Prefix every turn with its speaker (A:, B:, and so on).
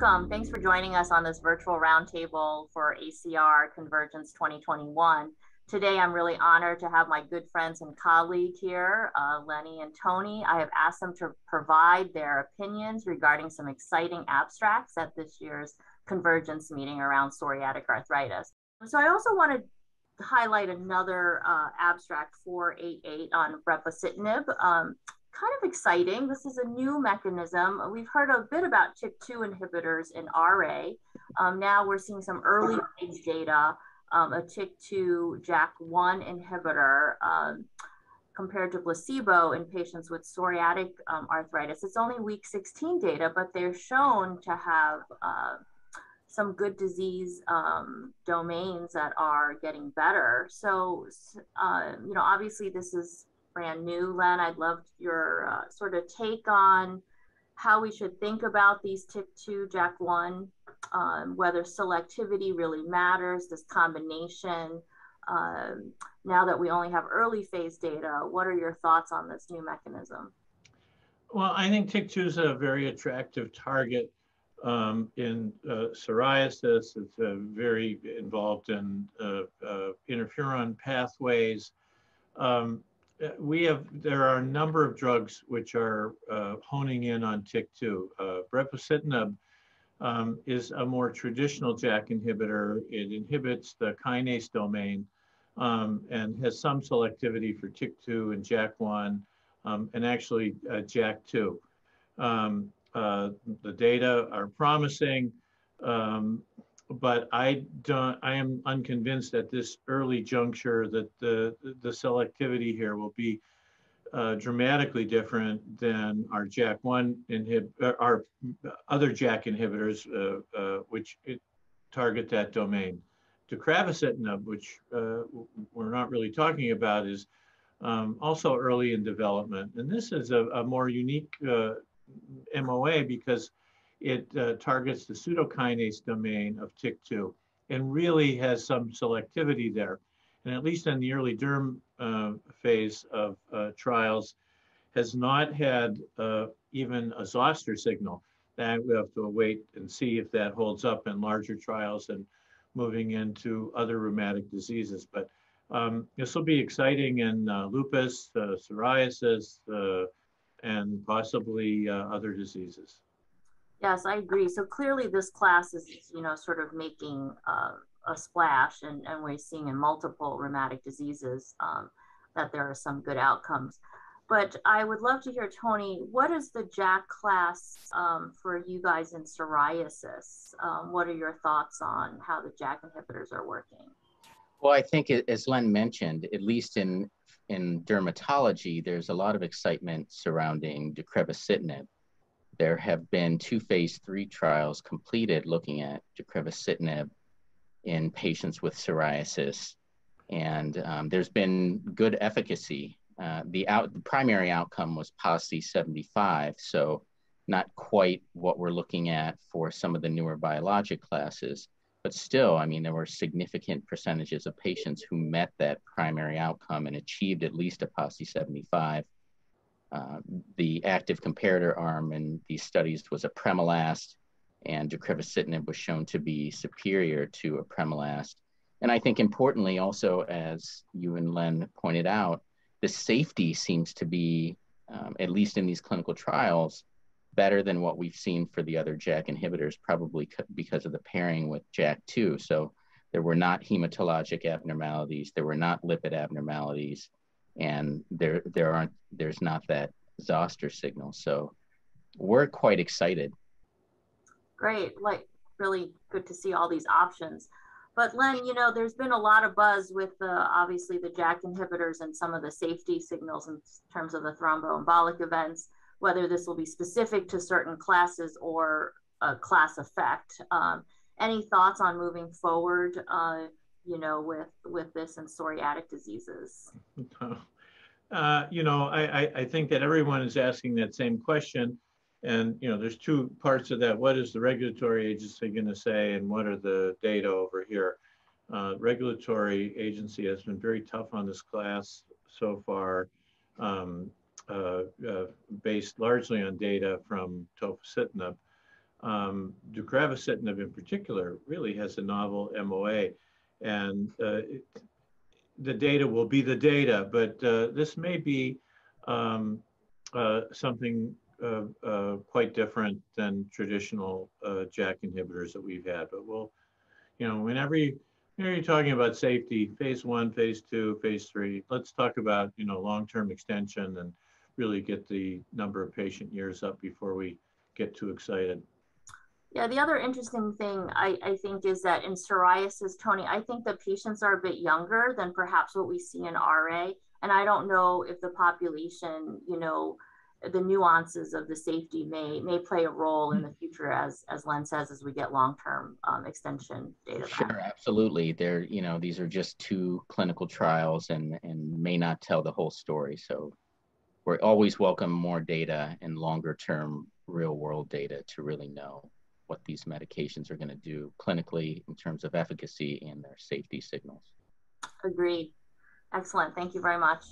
A: welcome. Thanks for joining us on this virtual roundtable for ACR Convergence 2021. Today, I'm really honored to have my good friends and colleague here, uh, Lenny and Tony. I have asked them to provide their opinions regarding some exciting abstracts at this year's Convergence meeting around psoriatic arthritis. So I also want to highlight another uh, abstract 488 on brepocitinib. Um, kind of exciting. This is a new mechanism. We've heard a bit about TYK2 inhibitors in RA. Um, now we're seeing some early phase data, um, a TYK2 JAK1 inhibitor um, compared to placebo in patients with psoriatic um, arthritis. It's only week 16 data, but they're shown to have uh, some good disease um, domains that are getting better. So, uh, you know, obviously this is brand new. Len, I'd love your uh, sort of take on how we should think about these TYK2, JAK1, um, whether selectivity really matters, this combination. Um, now that we only have early phase data, what are your thoughts on this new mechanism?
B: Well, I think TYK2 is a very attractive target um, in uh, psoriasis. It's uh, very involved in uh, uh interferon pathways. Um, we have, there are a number of drugs which are uh, honing in on TYK2. brepocitinib um, is a more traditional JAK inhibitor. It inhibits the kinase domain um, and has some selectivity for TYK2 and JAK1 um, and actually JAK2. Um, uh, the data are promising, um, but I don't. I am unconvinced at this early juncture that the the selectivity here will be uh, dramatically different than our JAK1 inhib uh, our other JAK inhibitors, uh, uh, which target that domain. Deucravacitinib, which we're not really talking about, is um, also early in development, and this is a, a more unique MOA because it uh, targets the pseudokinase domain of TYK2 and really has some selectivity there. And at least in the early derm uh, phase of uh, trials, has not had uh, even a zoster signal. That we have to wait and see if that holds up in larger trials and moving into other rheumatic diseases. But um, this will be exciting in uh, lupus, uh, psoriasis, and possibly other diseases.
A: Yes, I agree. So clearly, this class is, you know, sort of making uh, a splash, and, and we're seeing in multiple rheumatic diseases um, that there are some good outcomes. But I would love to hear, Tony, what is the JAK class um, for you guys in psoriasis? Um, what are your thoughts on how the JAK inhibitors are working?
C: Well, I think as Len mentioned, at least in in dermatology, there's a lot of excitement surrounding deucravacitinib. There have been two phase three trials completed looking at deucravacitinib in patients with psoriasis, and um, there's been good efficacy. Uh, the, out, the primary outcome was PASI 75, so not quite what we're looking at for some of the newer biologic classes. But still, I mean, there were significant percentages of patients who met that primary outcome and achieved at least a PASI 75. Uh, the active comparator arm in these studies was a apremilast, and deucravacitinib was shown to be superior to a apremilast. And I think importantly, also, as you and Len pointed out, the safety seems to be, um, at least in these clinical trials, better than what we've seen for the other JAK inhibitors, probably because of the pairing with JAK2. So there were not hematologic abnormalities, there were not lipid abnormalities, and there there aren't there's not that zoster signal. So we're quite excited.
A: Great, like really good to see all these options. But Len, you know, there's been a lot of buzz with the obviously the JAK inhibitors and some of the safety signals in terms of the thromboembolic events whether this will be specific to certain classes or a class effect. Um, any thoughts on moving forward, uh, you know, with, with this and psoriatic diseases?
B: Uh, you know, I, I think that everyone is asking that same question. And, you know, there's two parts of that. What is the regulatory agency going to say and what are the data over here? Uh, regulatory agency has been very tough on this class so far. Um, uh, uh, based largely on data from tofacitinib. um, deucravacitinib in particular really has a novel MOA. And uh, the data will be the data, but uh, this may be um, uh, something uh, uh, quite different than traditional uh, JAK inhibitors that we've had. But we'll, you know, whenever you, know, you're talking about safety, phase one, phase two, phase three, let's talk about, you know, long-term extension and really get the number of patient years up before we get too excited.
A: Yeah, the other interesting thing I, I think is that in psoriasis, Tony, I think the patients are a bit younger than perhaps what we see in RA. And I don't know if the population, you know, the nuances of the safety may may play a role in the future as as Len says as we get long-term um, extension data.
C: Sure, back. absolutely. There, you know, these are just two clinical trials and and may not tell the whole story. So we're always welcome more data and longer term real world data to really know what these medications are going to do clinically in terms of efficacy and their safety signals.
A: Agreed. Excellent. Thank you very much.